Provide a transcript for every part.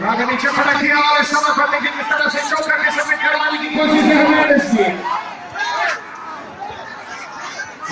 Draganić je prelekija, ale sama Patekin stara se čoka, gdje se Pekarvali i pozicije Hernandezki.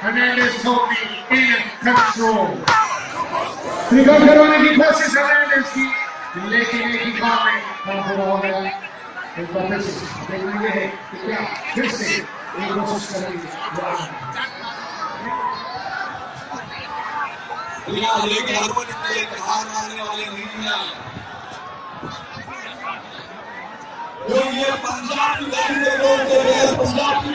Hernandez Tony in control. Trigger کروانے کی کوشش کر رہے ہیں اس کی، لیکن ایک ہی کام ہے، کام پورا ہو گیا۔ ایک بار پھر دیکھنا یہ ہے کہ کیا پھر سے ایک کوشش کریں گے۔ یا لیکن ہر وہ نکلے کہ ہار ماننے والے نہیں ہیں جو یہ پنجاب کی گاڑی دے دو پنجاب کی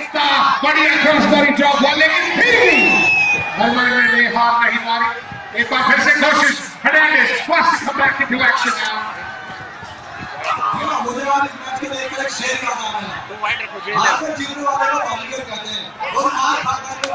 بڑی اچھا جاب والے لیکن پھر بھی۔ نے ہار نہیں ماری۔ ایک بار پھر سے کوشش Hernandez first come back into action now کے ایک ایک شیئر کرنا ہے ہاں، وہ وائڈر جیرو والے کو کمپلیٹ کرتے ہیں اور ہاں کھا کر